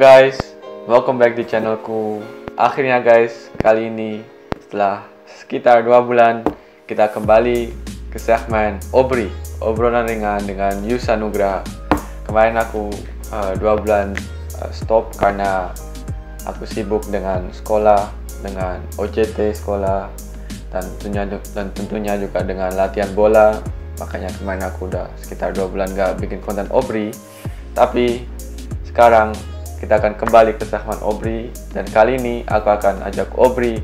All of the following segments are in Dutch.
Guys, welcome back di channelku. Akhirnya guys, kali ini setelah sekitar dua bulan kita kembali ke segmen Obri, obrolan ringan dengan Yusa Nugraha. Kemarin aku uh, bulan uh, stop karena aku sibuk dengan sekolah, dengan OJT sekolah, dan tentunya dan tentunya juga dengan latihan bola. Makanya kemarin aku udah sekitar dua bulan gak bikin konten Obri. Tapi sekarang kita akan kembali ke segmen Obri dan kali ini aku akan ajak Obri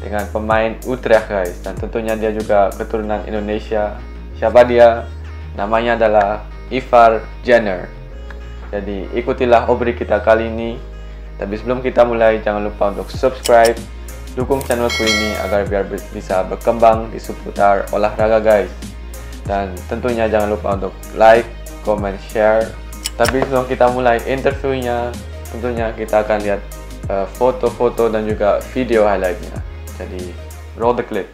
dengan pemain Utrecht guys dan tentunya dia juga keturunan Indonesia. Siapa dia? Namanya adalah Ivar Jenner. Jadi ikutilah Obri kita kali ini. Tapi sebelum kita mulai jangan lupa untuk subscribe, dukung channelku ini agar biar bisa berkembang di seputar olahraga guys. Dan tentunya jangan lupa untuk like, comment, share tapi sebelum kita mulai interviewnya, tentunya kita akan lihat uh, foto-foto uh, dan juga video highlightnya. Jadi, roll the clip.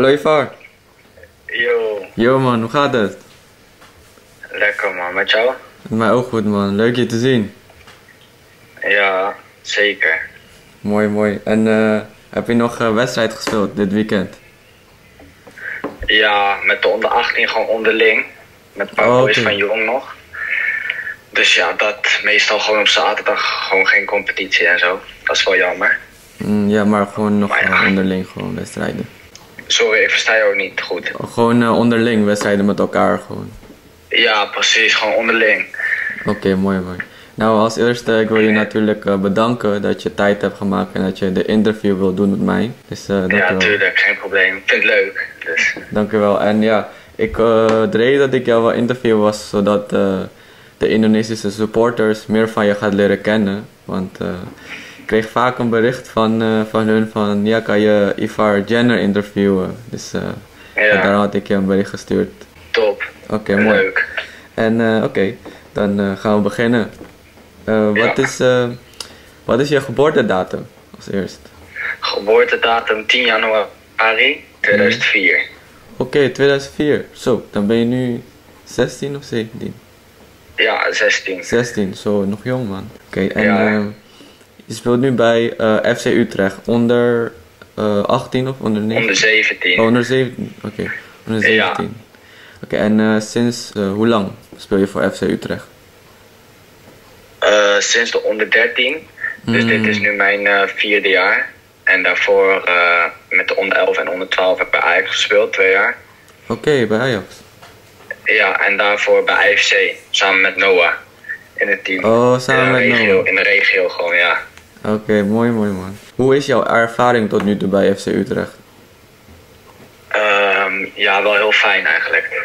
Hallo Ivar. Yo. Yo man, hoe gaat het? Lekker man, met jou? Met mij ook goed man, leuk je te zien. Ja, zeker. Mooi, mooi. En uh, heb je nog een wedstrijd gespeeld dit weekend? Ja, met de onder 18 gewoon onderling. Met een paar oh, boys van Jong nog. Dus ja, dat meestal gewoon op zaterdag gewoon geen competitie en zo. Dat is wel jammer. Mm, ja, maar gewoon nog Maar ja. eh, onderling gewoon wedstrijden. Sorry, ik versta je ook niet goed. Gewoon eh, onderling wedstrijden met elkaar gewoon. Ja, precies, gewoon onderling. Oké, mooi mooi. Nou, als eerste, ik wil je natuurlijk eh, bedanken dat je tijd hebt gemaakt en dat je de interview wil doen met mij. Dus eh Ja, tuurlijk, geen probleem. Ik vind het leuk. Dus Dankjewel. En ja, ik, de reden dat ik jou wil interviewen was zodat de Indonesische supporters meer van je gaat leren kennen. Want kreeg vaak een bericht van, eh, van hun van ja, kan je Ivar Jenner interviewen. Dus eh, Ja. daarom had ik je een bericht gestuurd. top. Oké, mooi. Leuk. En eh, oké, dan eh, gaan we beginnen. Wat, is, wat is je geboortedatum als eerst? Geboortedatum 10 januari 2004. Oké, 2004. Zo, dan ben je nu 16 of 17? Ja, 16. 16, zo nog jong man. Oké, en Ja. Eh, je speelt nu bij eh, FC Utrecht onder eh 18 of onder 19? Onder 17. Oh, onder 17, oké. Onder Ja. 17. Oké, en eh, sinds eh, hoe lang speel je voor FC Utrecht? Eh, sinds de onder 13. Dus Mm. dit is nu mijn eh, vierde jaar. En daarvoor eh, met de onder 11 en onder 12 heb ik bij Ajax gespeeld, twee jaar. Oké, bij Ajax. Ja, en daarvoor bij IFC, samen met Noah in het team. Oh, samen met regio, Noah. In de regio gewoon, ja. Oké, mooi, mooi man. Hoe is jouw ervaring tot nu toe bij FC Utrecht? Ehm, ja, wel heel fijn eigenlijk.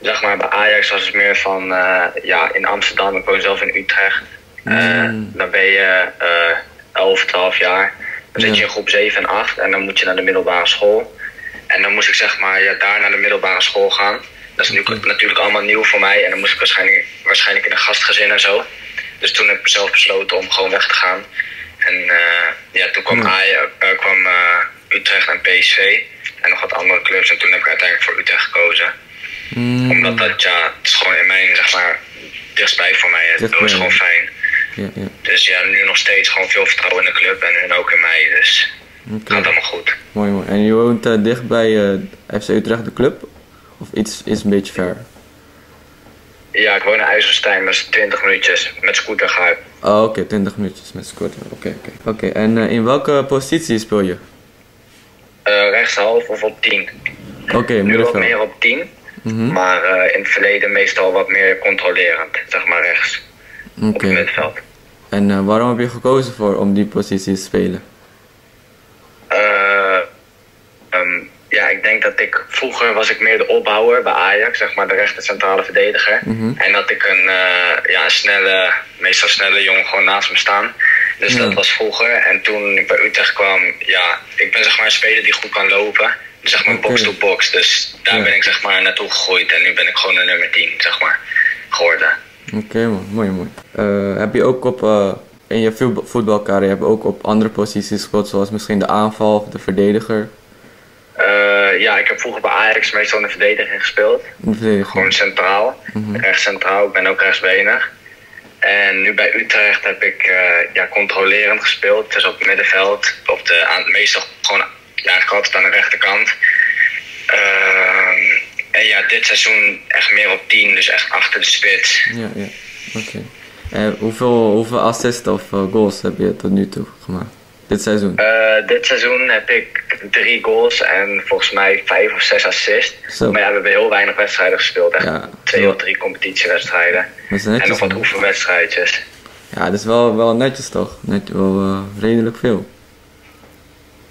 Zeg maar, bij Ajax was het meer van, eh, ja, in Amsterdam, ik woon zelf in Utrecht. Eh, Mm. Dan ben je eh 11, 12 jaar. Dan zit je in groep 7 en 8 en dan moet je naar de middelbare school. En dan moest ik zeg maar ja, daar naar de middelbare school gaan. Dat is nu natuurlijk allemaal nieuw voor mij. En dan moest ik waarschijnlijk, waarschijnlijk in een gastgezin en zo. Dus toen heb ik zelf besloten om gewoon weg te gaan. En eh, ja, toen kwam. Ajax, eh, kwam eh, Utrecht en PSV. En nog wat andere clubs. En toen heb ik uiteindelijk voor Utrecht gekozen. Mm, Omdat dat, ja, het is gewoon in mijn, zeg maar, dichtstbij voor mij. Het Dichtbij, is gewoon fijn. ja, ja. Dus ja, nu nog steeds gewoon veel vertrouwen in de club en hun ook in mij. Dus het gaat allemaal goed. mooi, mooi. En je woont eh, dicht bij FC Utrecht, de club? Of iets, iets een beetje ver? Ja, ik woon in IJsselstein, dat is 20 minuutjes. Met scooter ga ik. Oh, oké, 20 minuutjes met scooter. Oké, oké. Oké, en eh, in welke positie speel je? eh rechtshalf of op 10. Oké, Nu wat meer op 10, Mhm. maar eh, in het verleden meestal wat meer controlerend, zeg maar rechts. Op Oké. het middenveld. En waarom heb je gekozen voor om die positie te spelen? Eh, ehm, ja, ik denk dat ik vroeger was ik meer de opbouwer bij Ajax, zeg maar de rechter centrale verdediger. Mhm. En dat ik een, eh, ja, een snelle, meestal snelle jongen gewoon naast me staan. Dus Ja. dat was vroeger. En toen ik bij Utrecht kwam, ja, ik ben zeg maar een speler die goed kan lopen. Dus zeg maar Oké. box to box. Dus daar Ja. ben ik zeg maar naartoe gegroeid. En nu ben ik gewoon een nummer 10, zeg maar, geworden. Oké man, mooi mooi. Eh, heb je ook op, eh, in je voetbal- voetbalcarrière heb je ook op andere posities gespeeld, zoals misschien de aanval of de verdediger? Eh, ja, ik heb vroeger bij Ajax meestal in de verdediging gespeeld. Gewoon centraal. Mhm. Rechts centraal, ik ben ook rechtsbenig. En nu bij Utrecht heb ik eh, ja, controlerend gespeeld. Dus op het middenveld. Op de, aan, meestal gewoon ja, altijd aan de rechterkant. Ehm, en ja, dit seizoen echt meer op 10, dus echt achter de spits. Ja, ja. Oké. En hoeveel, hoeveel assists of eh, goals heb je tot nu toe gemaakt? Dit seizoen? Eh, dit seizoen heb ik drie goals en volgens mij vijf of zes assists. Zo. Maar ja, we hebben heel weinig wedstrijden gespeeld. Echt Ja. twee of drie competitiewedstrijden. En nog wat man. oefenwedstrijdjes. Ja, dat is wel, wel netjes toch? Net, wel eh, redelijk veel.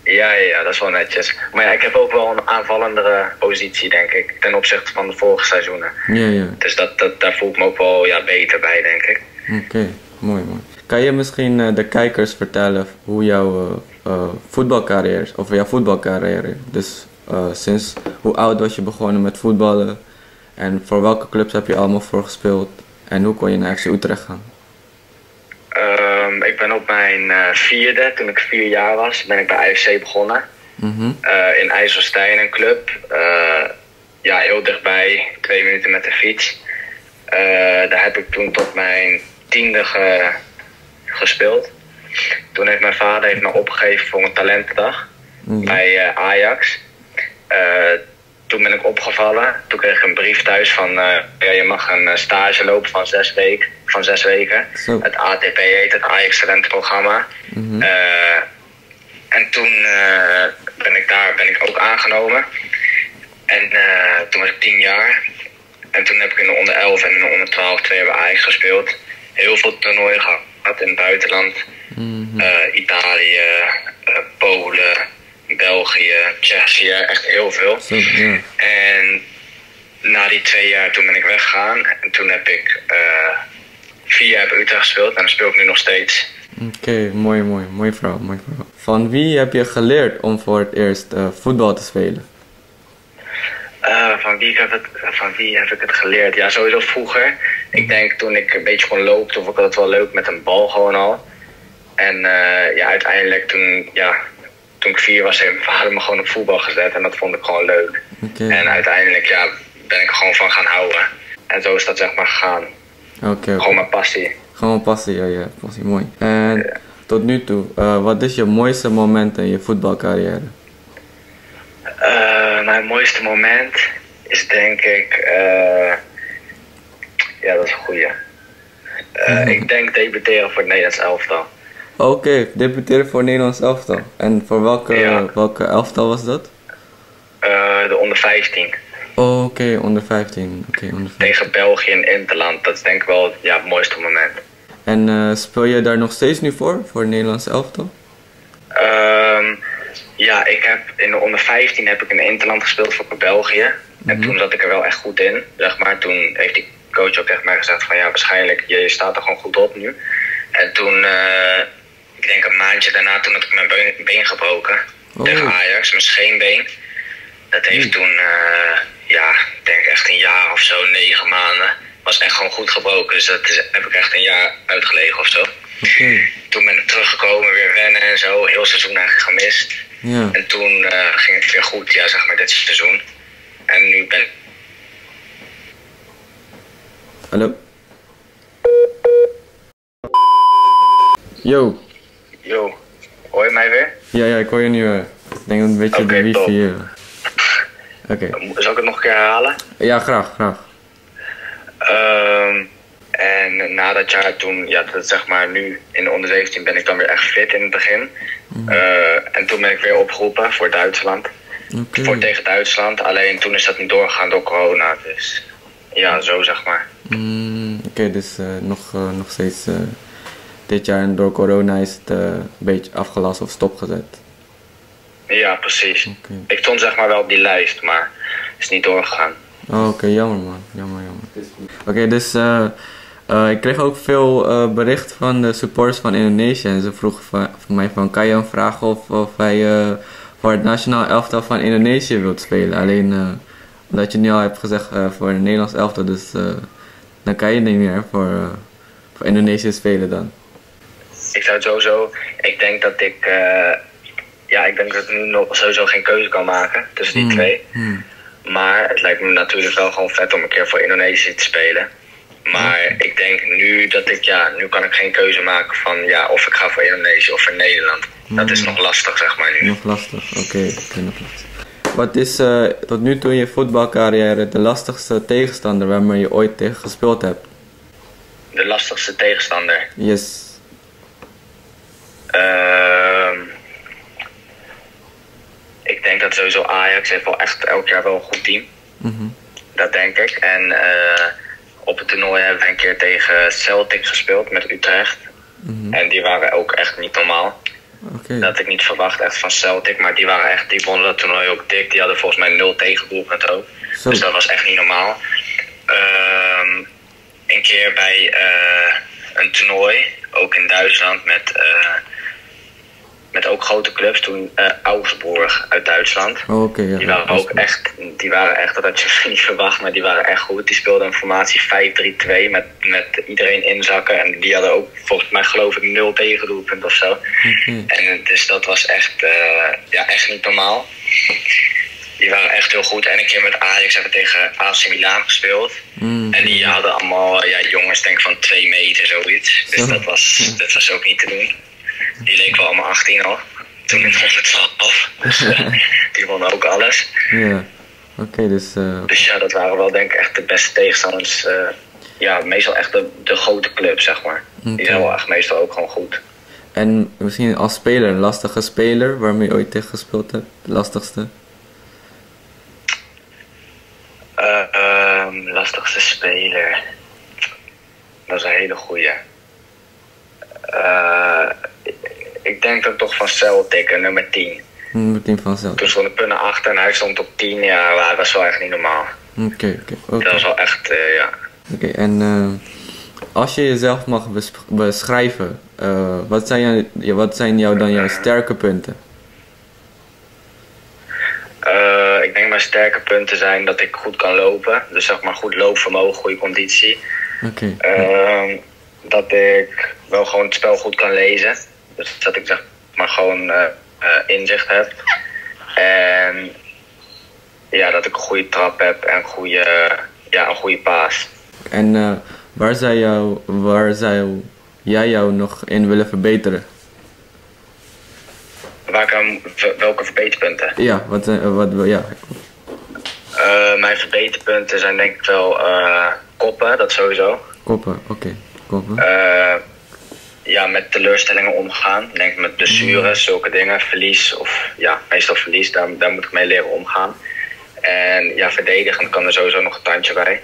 Ja, ja, ja, dat is wel netjes. Maar ja, ik heb ook wel een aanvallendere positie, denk ik, ten opzichte van de vorige seizoenen. Ja, ja. Dus dat, dat, daar voel ik me ook wel ja, beter bij, denk ik. Oké, mooi mooi. Kan je misschien eh, de kijkers vertellen hoe jouw eh, eh, voetbalcarrière? Of jouw voetbalcarrière. Dus sinds hoe oud was je begonnen met voetballen? En voor welke clubs heb je allemaal voor gespeeld? En hoe kon je naar FC Utrecht gaan? Ehm, ik ben op mijn vierde, toen ik vier jaar was, ben ik bij IFC begonnen. Mhm. In IJsselstein, een club. Ja, heel dichtbij, twee minuten met de fiets. Daar heb ik toen tot mijn tiende ge- gespeeld. Toen heeft mijn vader heeft me opgegeven voor een talentendag Mhm. bij eh, Ajax. Eh, toen ben ik opgevallen. Toen kreeg ik een brief thuis van... eh, ja, je mag een stage lopen van zes weken. van zes weken. Zo. Het ATP heet het Ajax Talentenprogramma. Eh, en toen ben ik daar ben ik ook aangenomen. En toen was ik tien jaar. En toen heb ik in de onder 11 en in de onder 12 twee hebben Ajax gespeeld. Heel veel toernooien gehad in het buitenland. Mhm. Eh, Italië, eh, Polen, België, Tsjechië, echt heel veel. En na die twee jaar toen ben ik weggegaan. En toen heb ik eh, vier jaar bij Utrecht gespeeld. En dan speel ik nu nog steeds. Oké, mooi, mooi, mooi verhaal, mooi verhaal. Van wie heb je geleerd om voor het eerst voetbal te spelen? Van, wie heb het, van wie heb ik het geleerd? Ja, sowieso vroeger. Ik denk toen ik een beetje gewoon loopte, vond ik het wel leuk met een bal gewoon al. En eh, ja, uiteindelijk toen, ja, toen ik vier was, heeft mijn vader me gewoon op voetbal gezet. En dat vond ik gewoon leuk. En uiteindelijk ja, ben ik er gewoon van gaan houden. En zo is dat zeg maar gegaan. oké. Gewoon mijn passie. Gewoon passie, ja, ja, passie, mooi. En tot nu toe, eh, wat is je mooiste moment in je voetbalcarrière? Eh, mijn mooiste moment is denk ik. Ja, dat is een goeie. Eh, Ik denk debuteren voor het Nederlands elftal. Oké, debuteren voor Nederlands elftal. En voor welke, Ja. welke elftal was dat? Eh, de onder 15. Oh, Oké, onder 15. Oké, onder 15. Tegen België en Interland. Dat is denk ik wel ja, het mooiste moment. En eh, speel je daar nog steeds nu voor, voor het Nederlands elftal? Ehm, ja, ik heb in de onder 15 heb ik in Interland gespeeld voor België. En toen zat ik er wel echt goed in. Zeg maar. Toen heeft die coach ook tegen mij gezegd van ja, waarschijnlijk, je, je staat er gewoon goed op nu. En toen, eh, ik denk een maandje daarna, toen had ik mijn been, been gebroken. Oh. Tegen Ajax, mijn scheenbeen. Dat heeft toen, eh, ja, ik denk echt een jaar of zo, negen maanden. Was echt gewoon goed gebroken. Dus dat is, heb ik echt een jaar uitgelegen of zo. Toen ben ik teruggekomen, weer wennen en zo. Heel seizoen eigenlijk gemist. ja. En toen eh, ging het weer goed, ja, zeg maar, dit seizoen. En nu ben Hallo? Yo. Yo, hoor je mij weer? Ja, ja, ik hoor je nu. eh. Ik denk dat een beetje Oké, de wifi... top. eh. Oké. Zal ik het nog een keer herhalen? Ja, graag, graag. Ehm, en na dat jaar toen, ja, dat zeg maar nu in de onder 17 ben ik dan weer echt fit in het begin. Eh, en toen ben ik weer opgeroepen voor Duitsland. Voor tegen Duitsland. Alleen toen is dat niet doorgegaan door corona. Dus ja, zo zeg maar. Mm, Oké, dus eh, nog, eh, nog steeds eh, dit jaar en door corona is het een beetje afgelast of stopgezet. Ja, precies. Ik stond zeg maar wel op die lijst, maar is niet doorgegaan. Oh, Oké, jammer man. Jammer, jammer. Oké, dus ik kreeg ook veel eh bericht van de supporters van Indonesië. En ze vroegen van, van mij van, kan je hem vragen of, of hij voor het nationaal elftal van Indonesië wilt spelen? Alleen omdat je nu al hebt gezegd voor het Nederlands elftal, dus dan kan je niet meer voor, eh, voor Indonesië spelen dan. Ik zou het sowieso, ik denk dat ik, eh, ja, ik denk dat ik nu nog sowieso geen keuze kan maken tussen die Hmm, twee. hmm. Maar het lijkt me natuurlijk wel gewoon vet om een keer voor Indonesië te spelen. Maar ik denk nu dat ik, ja, nu kan ik geen keuze maken van, ja, of ik ga voor Indonesië of voor Nederland. Dat is nog lastig, zeg maar nu. Nog lastig, oké, oké, nog lastig. Wat is eh, tot nu toe in je voetbalcarrière de lastigste tegenstander waarmee je ooit tegen gespeeld hebt? De lastigste tegenstander. Yes. Ehm, ik denk dat sowieso Ajax heeft wel echt elk jaar wel een goed team. Mhm. Dat denk ik. En eh, op het toernooi hebben we een keer tegen Celtic gespeeld met Utrecht. Mhm. En die waren ook echt niet normaal. Oké. Dat had ik niet verwacht echt van Celtic. Maar die waren echt, die wonnen dat toernooi ook dik. Die hadden volgens mij nul tegendoelpunten ook. Zo. Dus dat was echt niet normaal. Ehm, een keer bij eh, een toernooi, ook in Duitsland, met, eh, met ook grote clubs. Toen eh, Augsburg uit Duitsland. Oh, ja. Die waren ook echt, die waren echt, dat had je niet verwacht, maar die waren echt goed. Die speelden een formatie 5-3-2 met, met iedereen inzakken. En die hadden ook volgens mij geloof ik nul tegendoelpunt of zo. En dus dat was echt, eh, ja, echt niet normaal. Die waren echt heel goed. En een keer met Ajax hebben we tegen AC Milan gespeeld. Mm. En die hadden allemaal ja, jongens denk ik van 2 meter zoiets. Dus Zo. dat was, dat was ook niet te doen. Die leken wel allemaal 18 al. Toen in 112. Dus die wonnen ook alles. Ja. Oké, dus... eh, Dus ja, dat waren wel denk ik echt de beste tegenstanders. eh, ja, meestal echt de, de grote clubs, zeg maar. Die zijn wel echt meestal ook gewoon goed. En misschien als speler, een lastige speler waarmee je ooit tegen gespeeld hebt? De lastigste? Ehm, lastigste speler. Dat is een hele goeie. Eh, ik denk dan toch van Celtic, nummer 10. Nummer 10 van zelf. Toen stonden punten achter en hij stond op 10. Ja, dat was wel echt niet normaal. Oké, oké. Dat was wel echt, eh, ja. Oké, en eh, als je jezelf mag bes- beschrijven, eh, wat, zijn jou, wat zijn jou dan jouw sterke punten? Ik denk mijn sterke punten zijn dat ik goed kan lopen. Dus zeg maar goed loopvermogen, goede conditie. Oké, Ehm, dat ik wel gewoon het spel goed kan lezen. Dus dat ik zeg maar gewoon eh, eh, inzicht heb. En ja, dat ik een goede trap heb en goede, ja, een goede paas. en eh, waar, zou jou, waar zou jij jou nog in willen verbeteren? Waar kan, welke verbeterpunten? Ja, wat, wat, ja, mijn verbeterpunten zijn denk ik wel koppen, dat sowieso. koppen, oké, koppen. Ja, met teleurstellingen omgaan. Denk met blessures, zulke dingen, verlies of ja, meestal verlies, daar, daar moet ik mee leren omgaan. En ja, verdedigen kan er sowieso nog een tandje bij.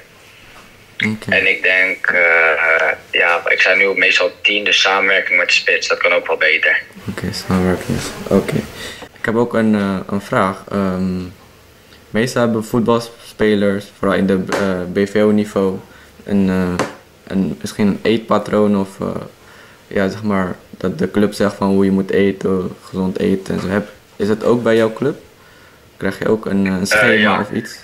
En ik denk, eh, ja, ik sta nu meestal tien, dus samenwerking met de spits, dat kan ook wel beter. oké, samenwerking. Oké. Ik heb ook een, eh, een vraag. Ehm, meestal hebben voetbalspelers, vooral in de eh, BVO-niveau, een, een, misschien een eetpatroon of ja, zeg maar dat de club zegt van hoe je moet eten, gezond eten en zo. Heb, is dat ook bij jouw club? Krijg je ook een, eh, een schema ja. of iets?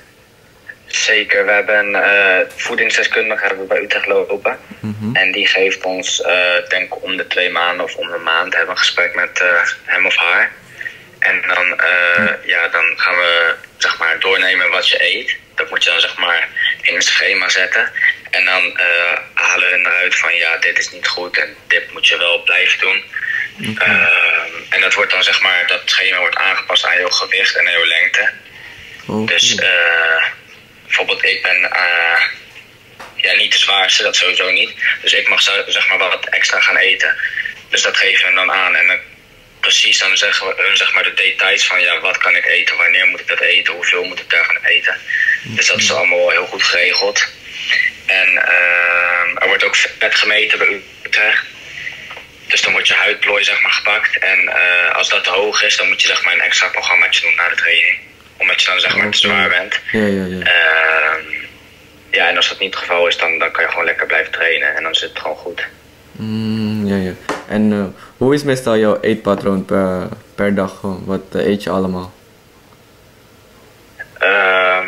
Zeker, we hebben een eh, voedingsdeskundige hebben we bij Utrecht lopen. Mhm. En die geeft ons, ik denk om de twee maanden of om de maand, hebben we een gesprek met hem of haar. En dan, ja, dan gaan we zeg maar, doornemen wat je eet. Dat moet je dan zeg maar in een schema zetten. En dan eh, halen we eruit van ja, dit is niet goed en dit moet je wel blijven doen. Ehm, en dat wordt dan zeg maar, dat schema wordt aangepast aan jouw gewicht en aan jouw lengte. Dus eh, bijvoorbeeld, ik ben eh, ja, niet de zwaarste, dat sowieso niet. Dus ik mag zeg maar wat extra gaan eten. Dus dat geven we dan aan. En dan precies dan zeggen we hun zeg maar de details van ja, wat kan ik eten, wanneer moet ik dat eten, hoeveel moet ik daarvan eten. Dus dat is allemaal wel heel goed geregeld. En eh, er wordt ook vet gemeten bij Utrecht. Dus dan wordt je huidplooi zeg maar gepakt. En eh, als dat te hoog is, dan moet je zeg maar een extra programmaatje doen na de training. Omdat je dan zeg maar te zwaar bent. Ja, ja, ja. Ehm, ja, en als dat niet het geval is, dan, dan kan je gewoon lekker blijven trainen. En dan zit het gewoon goed. Mm, ja, ja. En eh, hoe is meestal jouw eetpatroon per, per dag? Wat eh, eet je allemaal? Ehm,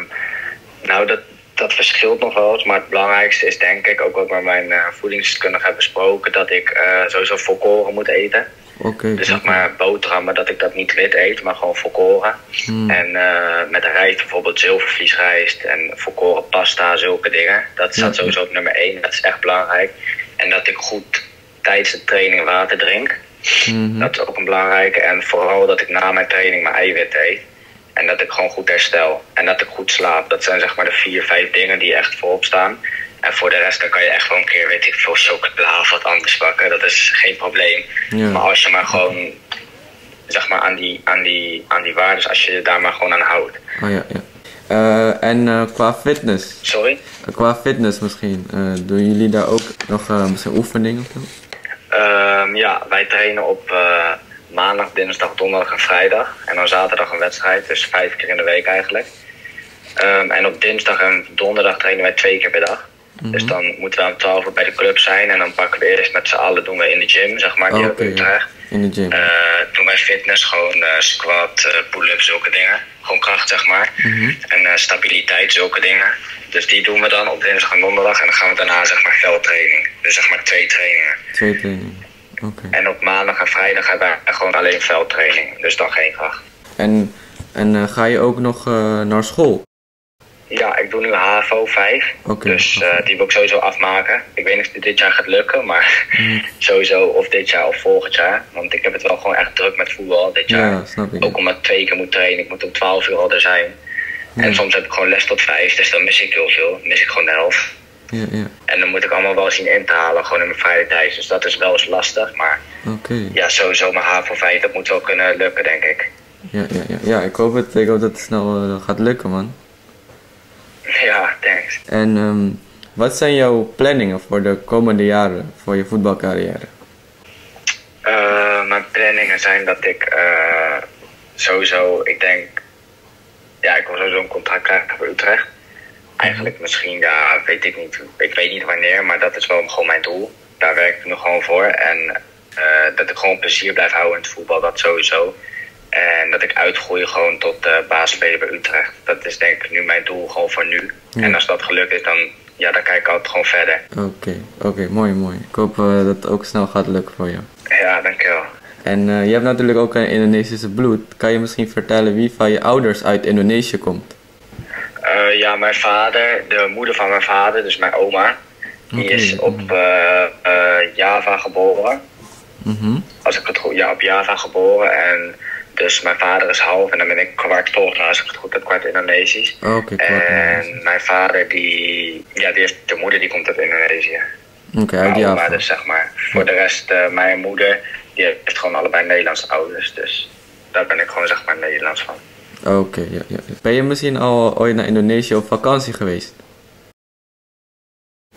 nou, dat, dat verschilt nog wel eens. Maar het belangrijkste is denk ik, ook wat met mijn eh voedingsdeskundige heb besproken, dat ik eh, sowieso volkoren moet eten. Oké. Dus zeg maar boterhammen, dat ik dat niet wit eet, maar gewoon volkoren. Hmm. En eh, met rijst bijvoorbeeld zilvervliesrijst en volkoren pasta, zulke dingen. Dat staat Ja. sowieso op nummer 1, dat is echt belangrijk. En dat ik goed tijdens de training water drink. Mhm. Dat is ook een belangrijke. En vooral dat ik na mijn training mijn eiwit eet. En dat ik gewoon goed herstel. En dat ik goed slaap. Dat zijn zeg maar de vier, vijf dingen die echt voorop staan. En voor de rest dan kan je echt wel een keer, weet ik veel, chocola of wat anders pakken. Dat is geen probleem. Ja. Maar als je maar gewoon, zeg maar, aan die, aan die, aan die waarden, als je je daar maar gewoon aan houdt. Oh ja, ja. Eh, en eh, qua fitness, Sorry? Eh, qua fitness misschien, doen jullie daar ook nog misschien oefeningen of zo? Ehm, ja, wij trainen op maandag, dinsdag, donderdag en vrijdag. En dan zaterdag een wedstrijd, dus vijf keer in de week eigenlijk. Ehm, en op dinsdag en donderdag trainen wij twee keer per dag. Dus Mhm. dan moeten we om 12 uur bij de club zijn. En dan pakken we eerst met z'n allen doen we in de gym, zeg maar, we oké, in Utrecht. In de gym. Eh, doen wij fitness, gewoon eh, squat, eh, pull-ups, zulke dingen. Gewoon kracht, zeg maar. Mhm. En stabiliteit, zulke dingen. Dus die doen we dan op dinsdag en donderdag. En dan gaan we daarna, zeg maar, veldtraining. Dus zeg maar twee trainingen. Twee trainingen. En op maandag en vrijdag hebben we gewoon alleen veldtraining. Dus dan geen kracht. En, en eh, ga je ook nog eh, naar school? Ja, ik doe nu HAVO 5. Oké. Dus eh, die wil ik sowieso afmaken. Ik weet niet of dit jaar gaat lukken, maar Mhm. sowieso of dit jaar of volgend jaar. Want ik heb het wel gewoon echt druk met voetbal dit jaar. Ja, snap ik. Ook omdat ik twee keer moet trainen. Ik moet om 12 uur al er zijn. En soms heb ik gewoon les tot 5, dus dan mis ik heel veel. Dan mis ik gewoon de helft. Ja, ja. En dan moet ik allemaal wel zien in te halen, gewoon in mijn vrije tijd. Dus dat is wel eens lastig. Maar ja, sowieso mijn HAVO 5, dat moet wel kunnen lukken, denk ik. Ja, ja, ja. ja, ik hoop het. Ik hoop dat het snel eh, gaat lukken, man. Ja, thanks. En ehm, wat zijn jouw planningen voor de komende jaren voor je voetbalcarrière? Eh, mijn planningen zijn dat ik eh, sowieso, ik denk, ja, ik wil sowieso een contract krijgen bij Utrecht. Eigenlijk misschien, ja, weet ik niet. Ik weet niet wanneer, maar dat is wel gewoon mijn doel. Daar werk ik nu gewoon voor. En eh, dat ik gewoon plezier blijf houden in het voetbal, dat sowieso. En dat ik uitgroei gewoon tot uh, baasspeler bij Utrecht. Dat is denk ik nu mijn doel, gewoon voor nu. Ja. En als dat gelukt is, dan, ja, dan kijk ik altijd gewoon verder. Oké, oké, mooi, mooi. Ik hoop eh, dat het ook snel gaat lukken voor je. Ja, dankjewel. En eh, je hebt natuurlijk ook een Indonesische bloed. Kan je misschien vertellen wie van je ouders uit Indonesië komt? Eh, ja, mijn vader, de moeder van mijn vader, dus mijn oma, die is op eh, eh, Java geboren. Mhm. Als ik het goed, ja, op Java geboren. En dus mijn vader is half en dan ben ik kwart volgens als ik het goed heb, kwart Indonesisch. Oké, kwart en mijn vader, die, ja, die heeft, de moeder die komt uit Indonesië. Oké, uit Mijn oma dus, zeg maar. Voor de rest, mijn moeder, die heeft gewoon allebei Nederlandse ouders. Dus daar ben ik gewoon, zeg maar, Nederlands van. Oké, ja, ja. Ben je misschien al ooit naar Indonesië op vakantie geweest?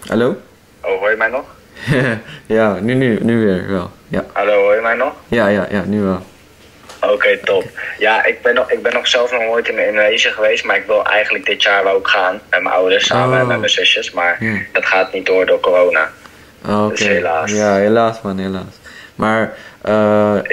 Hallo? Oh, hoor je mij nog? ja, nu, nu, nu weer wel. Ja, Hallo, hoor je mij nog? ja, ja, ja nu wel. Oké, top. Ja, ik ben, nog, ik ben nog zelf nog nooit in Indonesië geweest, maar ik wil eigenlijk dit jaar wel ook gaan met mijn ouders samen en Oh. met mijn zusjes. Maar dat gaat niet door door corona. Ah, Oké. Dus helaas. Ja, helaas man, helaas. Maar eh,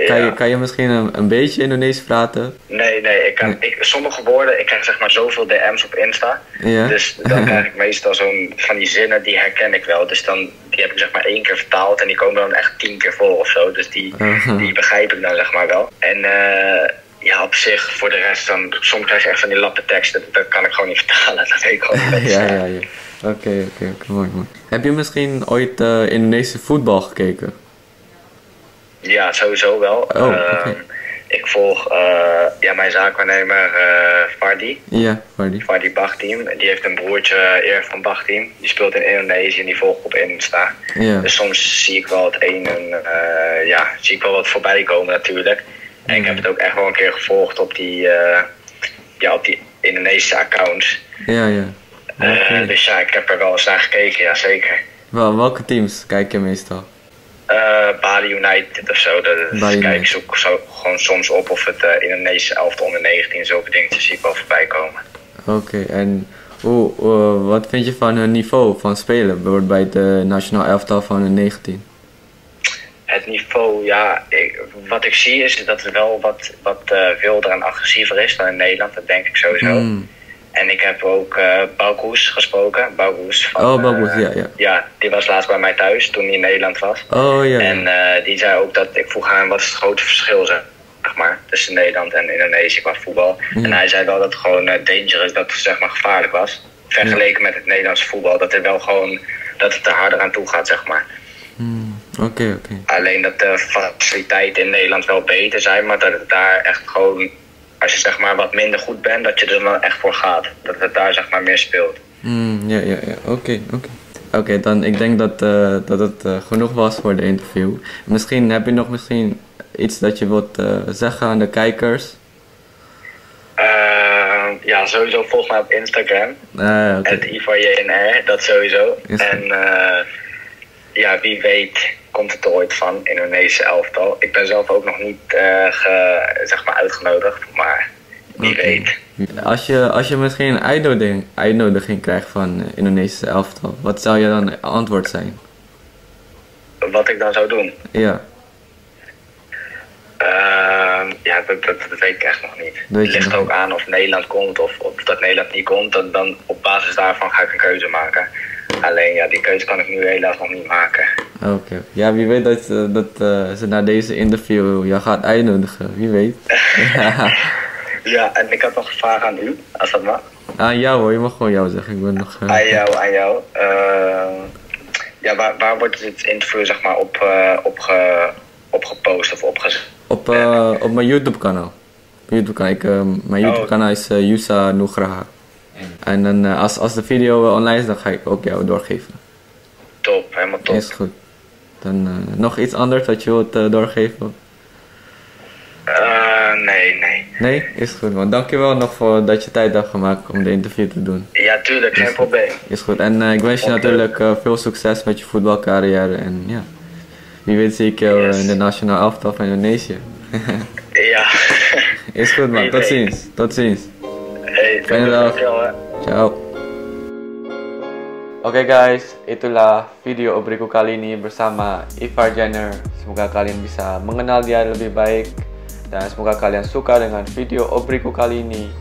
kan, Ja. je, kan je misschien een, een beetje Indonesisch praten? Nee, nee, ik kan, ik, sommige woorden, ik krijg zeg maar zoveel DM's op Insta. Ja? Dus dan krijg ik meestal zo'n van die zinnen, die herken ik wel. Dus dan, die heb ik zeg maar één keer vertaald en die komen dan echt tien keer voor of zo. Dus die, Aha. die begrijp ik dan zeg maar wel. En eh, ja, op zich, voor de rest dan, soms krijg je echt van die lappe teksten, dat kan ik gewoon niet vertalen. Dat weet ik gewoon niet. ja, ja, ja. Oké, oké, oké, mooi, mooi. Heb je misschien ooit eh Indonesische voetbal gekeken? Ja, sowieso wel. Oh, Ehm. Ik volg eh, ja, mijn zaakwaarnemer eh Fardi. Ja, Vardy. Fardi Bachtim. Die heeft een broertje uh, Irfan Bachtim. Die speelt in Indonesië en die volg ik op Insta. Ja. Dus soms zie ik wel het een en eh, ja, zie ik wel wat voorbij komen natuurlijk. En ik heb het ook echt wel een keer gevolgd op die, eh, ja, op die Indonesische accounts. Ja, ja. Eh, dus ja, ik heb er wel eens naar gekeken, ja zeker. Wel, welke teams kijk je meestal? Eh Bali United of zo. Bali kijk, ik zoek zo, gewoon soms op of het eh Indonesische elftal onder 19, zulke dingetjes zie ik wel voorbij komen. Oké, en hoe, eh, wat vind je van hun niveau van spelen? Bijvoorbeeld bij het eh, nationaal elftal van de 19? Het niveau, ja, ik, wat ik zie is dat het wel wat, wat wilder en agressiever is dan in Nederland, dat denk ik sowieso. Mm. En ik heb ook Baukoes gesproken. Baukoes van, Oh, Baukoes, eh, ja, ja. Ja, die was laatst bij mij thuis toen hij in Nederland was. Oh ja. En eh, die zei ook dat, ik vroeg aan hem wat is het grote verschil zeg maar, tussen Nederland en Indonesië qua voetbal. Ja. En hij zei wel dat het gewoon dangerous, dat het zeg maar gevaarlijk was. Vergeleken met het Nederlandse voetbal, dat er wel gewoon, dat het er harder aan toe gaat zeg maar. Hmm, Oké, oké. Alleen dat de faciliteiten in Nederland wel beter zijn, maar dat het daar echt gewoon, als je zeg maar wat minder goed bent, dat je er dan echt voor gaat. Dat het daar zeg maar meer speelt. Hmm, ja, ja, ja. Oké, oké. Oké, dan ik denk dat, eh, dat het eh, genoeg was voor de interview. Misschien heb je nog misschien iets dat je wilt eh, zeggen aan de kijkers? Eh, ja, sowieso volg mij op Instagram. Ah, oké. Het IVJNR, dat sowieso. En eh, ja, wie weet komt het er ooit van, Indonesische elftal. Ik ben zelf ook nog niet eh, ge, zeg maar uitgenodigd, maar wie Oké. weet. Als je, als je misschien een uitnodiging, uitnodiging krijgt van Indonesische elftal, wat zou je dan antwoord zijn? Wat ik dan zou doen? Ja, Ehm, ja, dat, dat, dat weet ik echt nog niet. Weet Het ligt ook aan of Nederland komt of, of dat Nederland niet komt. Dan, dan op basis daarvan ga ik een keuze maken. Alleen ja, die keuze kan ik nu helaas nog niet maken. oké. Ja, wie weet dat, eh, dat eh, ze na deze interview je gaat uitnodigen, wie weet. Ja, en ik had nog een vraag aan u, als dat mag. aan jou hoor, je mag gewoon jou zeggen, ik ben nog... eh, Aan jou, aan jou. Ja, waar, waar wordt dit interview zeg maar op, eh, opge, opgepost of opgezet? Op, op mijn YouTube kanaal. YouTube kanaal. Ik, mijn Oh. YouTube kanaal is Yusa Nugraha. En dan eh, als, als de video online is, dan ga ik ook jou doorgeven. Top, helemaal top. Is goed. Dan eh, nog iets anders dat je wilt eh, doorgeven? Nee, nee. Nee? Is goed man. Dankjewel nog voor dat je tijd hebt gemaakt om de interview te doen. Ja, tuurlijk, geen probleem. Is goed. En ik wens je natuurlijk veel succes met je voetbalcarrière. En ja, wie weet zie ik jou Yes. in de nationale elftal van Indonesië. Ja. Is goed man. Tot ziens. Tot ziens. Dankjewel, hè. Ciao. Oke guys, itulah video obriku kali ini bersama Ivar Jenner. Semoga kalian bisa mengenal dia lebih baik dan semoga kalian suka dengan video obriku kali ini.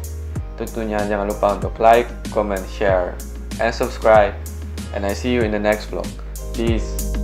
Tentunya jangan lupa untuk like, comment, share, and subscribe. And I see you in the next vlog. Peace.